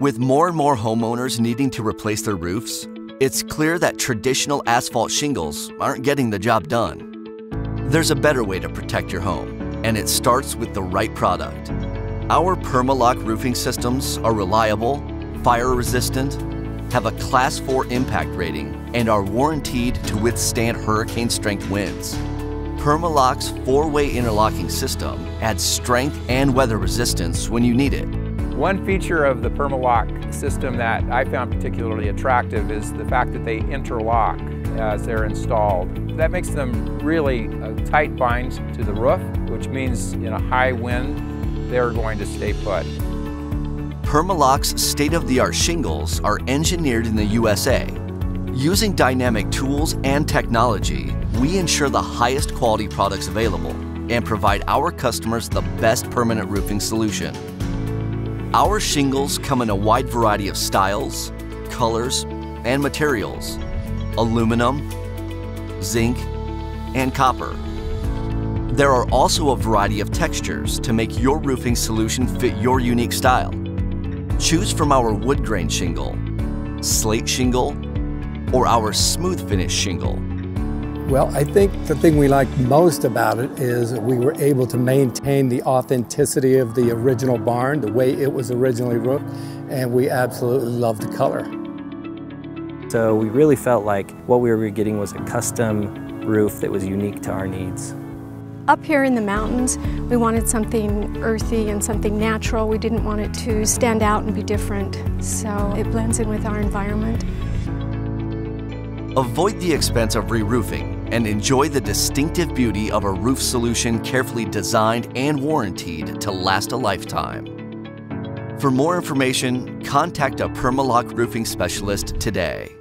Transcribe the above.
With more and more homeowners needing to replace their roofs, it's clear that traditional asphalt shingles aren't getting the job done. There's a better way to protect your home, and it starts with the right product. Our Permalock roofing systems are reliable, fire resistant, have a Class 4 impact rating, and are warranted to withstand hurricane strength winds. Permalock's four-way interlocking system adds strength and weather resistance when you need it. One feature of the Permalock system that I found particularly attractive is the fact that they interlock as they're installed. That makes them really a tight bind to the roof, which means in a high wind, they're going to stay put. Permalock's state-of-the-art shingles are engineered in the USA. Using dynamic tools and technology, we ensure the highest quality products available and provide our customers the best permanent roofing solution. Our shingles come in a wide variety of styles, colors, and materials, aluminum, zinc, and copper. There are also a variety of textures to make your roofing solution fit your unique style. Choose from our wood grain shingle, slate shingle, or our smooth finish shingle. Well, I think the thing we like most about it is we were able to maintain the authenticity of the original barn, the way it was originally roofed, and we absolutely love the color. So we really felt like what we were getting was a custom roof that was unique to our needs. Up here in the mountains, we wanted something earthy and something natural. We didn't want it to stand out and be different, so it blends in with our environment. Avoid the expense of re-roofing and enjoy the distinctive beauty of a roof solution carefully designed and warranted to last a lifetime. For more information, contact a Permalock roofing specialist today.